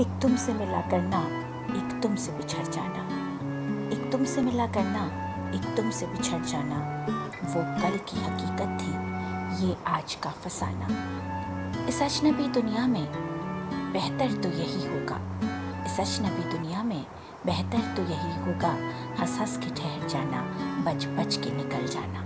एक तुम से मिला करना, एक तुम से बिछड़ जाना। एक तुम से मिला करना, एक तुम से बिछड़ जाना। वो कल की हकीकत थी, ये आज का फसाना। इस अजनबी दुनिया में बेहतर तो यही होगा। इस अजनबी दुनिया में बेहतर तो यही होगा। हंस हंस के ठहर जाना बच बच के निकल जाना।